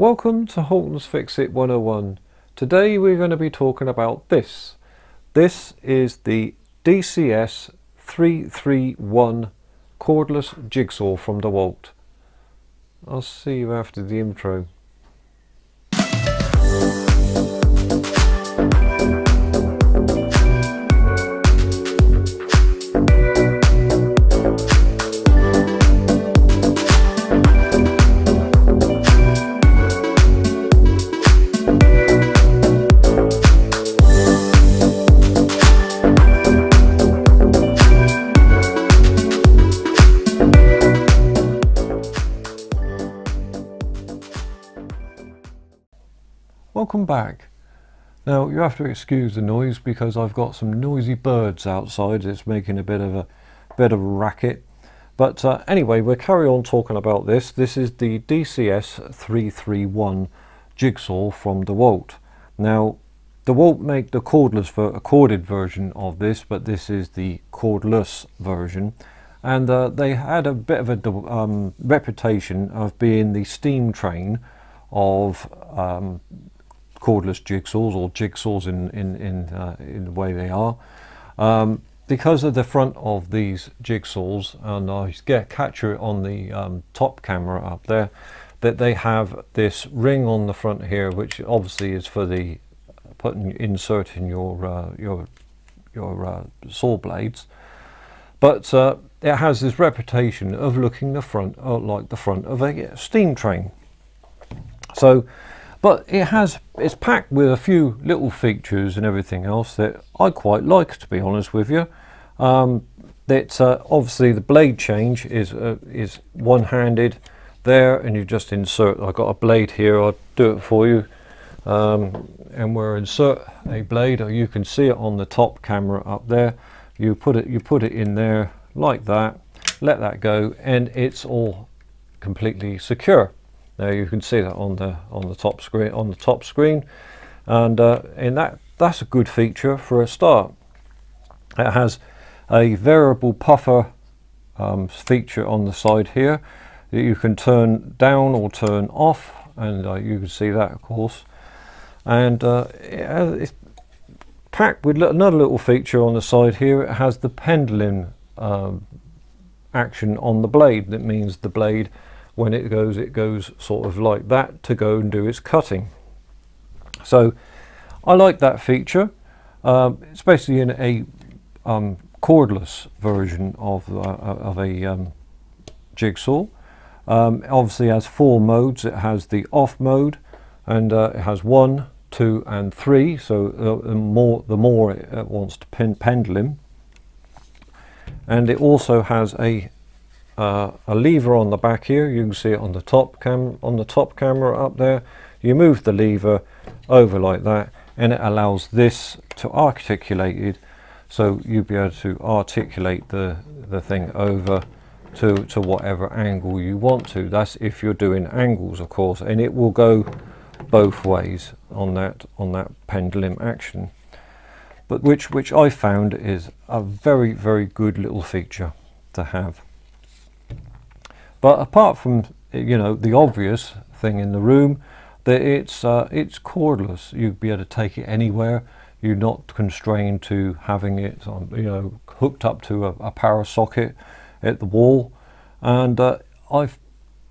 Welcome to Holton's Fix It 101. Today we're going to be talking about this. This is the DCS 331 cordless jigsaw from DeWalt. I'll see you after the intro. Welcome back. Now you have to excuse the noise because I've got some noisy birds outside. It's making a bit of a bit of a racket. But uh, anyway, we'll carry on talking about this. This is the DCS 331 jigsaw from DeWalt. Now DeWalt make the cordless for a corded version of this, but this is the cordless version. And uh, they had a bit of a um, reputation of being the steam train of um, cordless jigsaws or jigsaws in in in, uh, in the way they are. Um, because of the front of these jigsaws, and I get capture on the um, top camera up there, that they have this ring on the front here, which obviously is for the putting inserting your uh, your your uh, saw blades, but uh, it has this reputation of looking the front uh, like the front of a steam train. So but it has it's packed with a few little features and everything else that I quite like to be honest with you. Um, that uh, obviously the blade change is uh, is one-handed there and you just insert I've got a blade here I'll do it for you. Um, and we'll insert a blade you can see it on the top camera up there. You put it you put it in there like that let that go and it's all completely secure now you can see that on the on the top screen on the top screen, and uh, in that that's a good feature for a start. It has a variable puffer um, feature on the side here that you can turn down or turn off, and uh, you can see that of course. And uh, it's packed with another little feature on the side here. It has the pendulum um, action on the blade. That means the blade when it goes it goes sort of like that to go and do its cutting. So I like that feature. Um, it's basically in a um, cordless version of, uh, of a um, jigsaw. Um, obviously has four modes. It has the off mode and uh, it has one two and three. So uh, the more the more it wants to pen pendulum. And it also has a uh, a lever on the back here. You can see it on the top cam on the top camera up there. You move the lever over like that and it allows this to articulate it so you'll be able to articulate the the thing over to to whatever angle you want to. That's if you're doing angles of course and it will go both ways on that on that pendulum action. But which which I found is a very very good little feature to have but apart from you know the obvious thing in the room, that it's uh, it's cordless. You'd be able to take it anywhere. You're not constrained to having it on, you know hooked up to a, a power socket at the wall. And uh, I've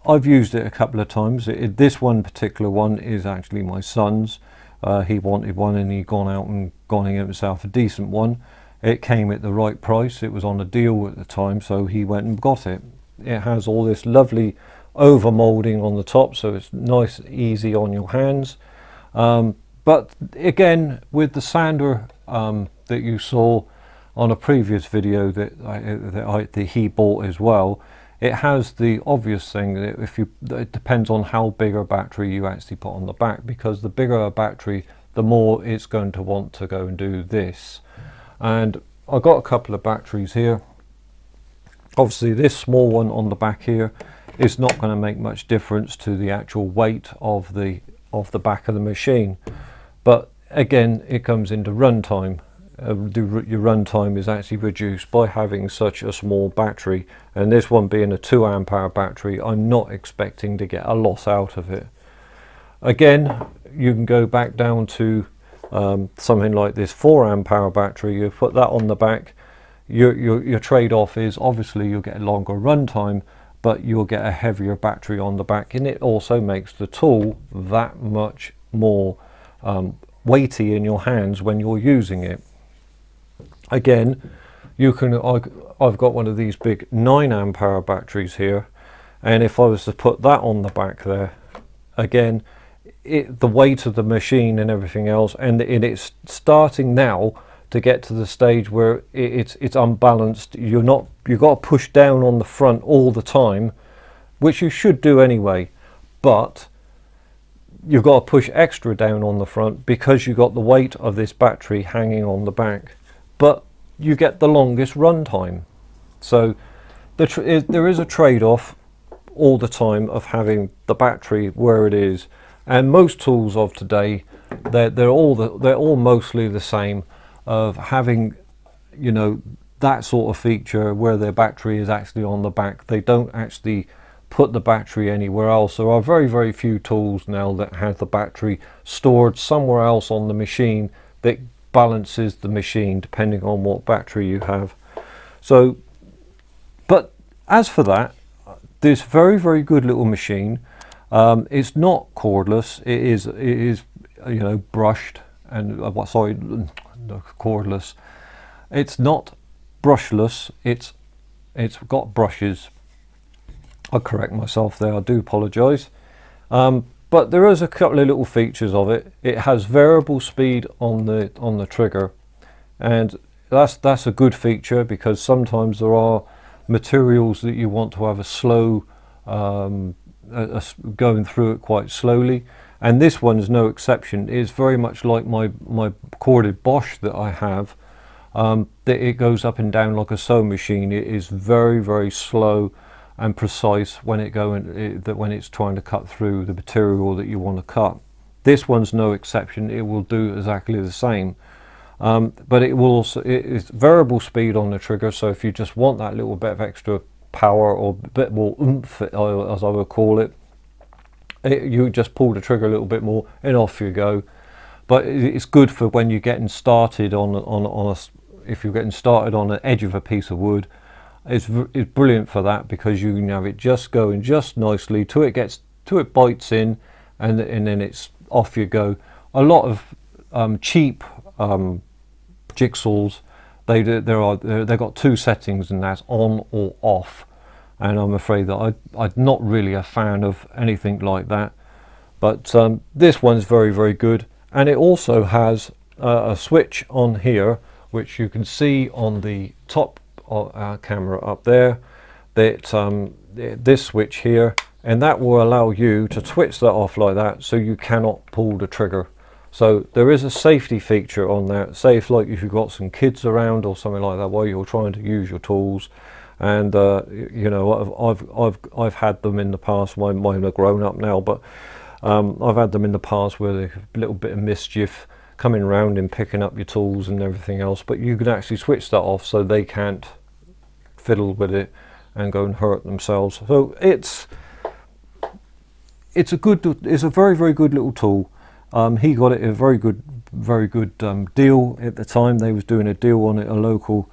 I've used it a couple of times. It, this one particular one is actually my son's. Uh, he wanted one and he gone out and gone himself a decent one. It came at the right price. It was on a deal at the time, so he went and got it it has all this lovely over molding on the top so it's nice easy on your hands. Um, but again with the sander um, that you saw on a previous video that, I, that, I, that he bought as well it has the obvious thing that if you it depends on how big a battery you actually put on the back because the bigger a battery the more it's going to want to go and do this. And I've got a couple of batteries here Obviously this small one on the back here is not going to make much difference to the actual weight of the of the back of the machine. But again, it comes into runtime. Uh, your runtime is actually reduced by having such a small battery and this one being a 2 amp hour battery I'm not expecting to get a loss out of it again you can go back down to um, something like this 4 amp hour battery you put that on the back your, your, your trade-off is obviously you'll get a longer runtime but you'll get a heavier battery on the back and it also makes the tool that much more um, weighty in your hands when you're using it. Again you can I've got one of these big 9 amp hour batteries here and if I was to put that on the back there again it, the weight of the machine and everything else and it, it's starting now to get to the stage where it, it's it's unbalanced. You're not you've got to push down on the front all the time which you should do anyway. But you've got to push extra down on the front because you've got the weight of this battery hanging on the back. But you get the longest run time so the there is a trade-off all the time of having the battery where it is. And most tools of today they're, they're all the, they're all mostly the same of having you know that sort of feature where their battery is actually on the back. They don't actually put the battery anywhere else. There are very very few tools now that have the battery stored somewhere else on the machine that balances the machine depending on what battery you have. So but as for that this very very good little machine um, it's not cordless. It is it is you know brushed and uh, sorry cordless. It's not brushless. It's it's got brushes. I'll correct myself there. I do apologize. Um, but there is a couple of little features of it. It has variable speed on the on the trigger. And that's that's a good feature because sometimes there are materials that you want to have a slow um, a, a going through it quite slowly and this one is no exception. It's very much like my my corded Bosch that I have um, that it goes up and down like a sewing machine. It is very very slow and precise when it go in, that when it's trying to cut through the material that you want to cut. This one's no exception. It will do exactly the same. Um, but it will also it's variable speed on the trigger. So if you just want that little bit of extra power or a bit more oomph uh, as I would call it. It you just pull the trigger a little bit more and off you go. But it's good for when you're getting started on on, on a if you're getting started on the edge of a piece of wood it's, it's brilliant for that because you can have it just going just nicely till it gets till it bites in and, and then it's off you go. A lot of um, cheap um, jigsaws they there are they've got two settings and that's on or off and I'm afraid that I, I'm not really a fan of anything like that. But um, this one's very very good. And it also has uh, a switch on here which you can see on the top of our camera up there that um, this switch here. And that will allow you to switch that off like that so you cannot pull the trigger. So there is a safety feature on that. Say if like if you've got some kids around or something like that while you're trying to use your tools, and uh, you know I've, I've I've I've had them in the past. My mine are grown up now, but um, I've had them in the past where a little bit of mischief coming around and picking up your tools and everything else. But you can actually switch that off so they can't fiddle with it and go and hurt themselves. So it's it's a good it's a very very good little tool. Um, he got it a very good, very good um, deal at the time. They was doing a deal on it, a local,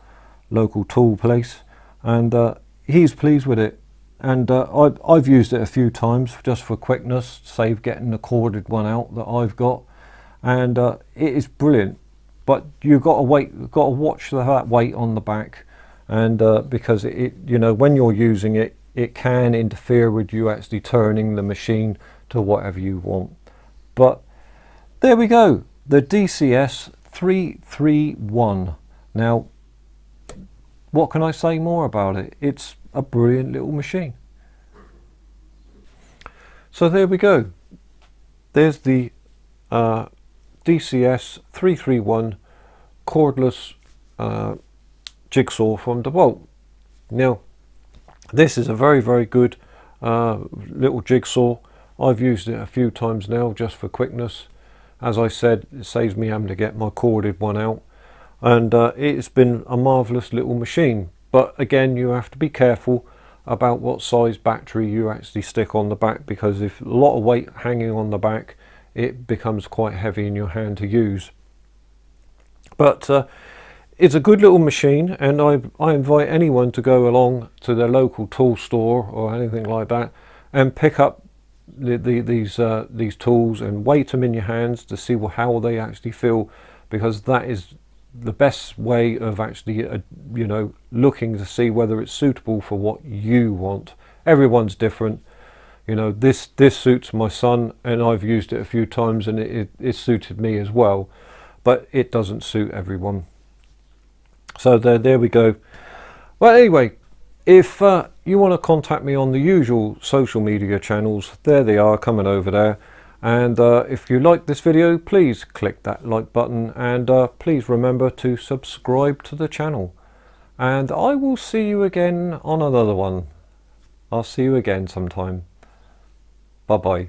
local tool place, and uh, he's pleased with it. And uh, I, I've used it a few times just for quickness, save getting the corded one out that I've got, and uh, it is brilliant. But you've got to wait, got to watch that weight on the back, and uh, because it, it, you know, when you're using it, it can interfere with you actually turning the machine to whatever you want. But there we go, the DCS 331. Now, what can I say more about it? It's a brilliant little machine. So there we go. There's the uh, DCS 331 cordless uh, jigsaw from DeWalt. Now, this is a very, very good uh, little jigsaw. I've used it a few times now just for quickness as I said it saves me having to get my corded one out and uh, it's been a marvelous little machine but again you have to be careful about what size battery you actually stick on the back because if a lot of weight hanging on the back it becomes quite heavy in your hand to use. But uh, it's a good little machine and I, I invite anyone to go along to their local tool store or anything like that and pick up the, the, these uh, these tools and weight them in your hands to see how they actually feel because that is the best way of actually uh, you know looking to see whether it's suitable for what you want. Everyone's different. You know this this suits my son and I've used it a few times and it, it, it suited me as well but it doesn't suit everyone. So there there we go. Well anyway if uh, you want to contact me on the usual social media channels there they are coming over there and uh, if you like this video please click that like button and uh, please remember to subscribe to the channel. And I will see you again on another one. I'll see you again sometime. Bye bye